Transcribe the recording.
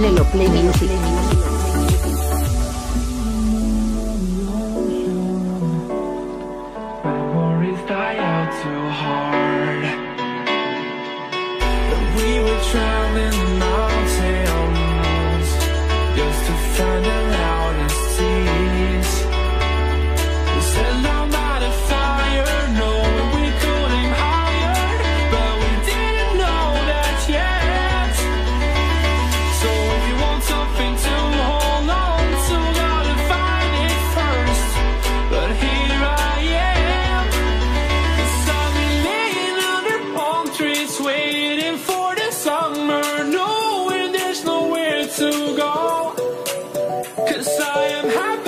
Lelo Play Music. My die out too hard. But we were streets waiting for the summer, knowing there's nowhere to go. Cause I am happy.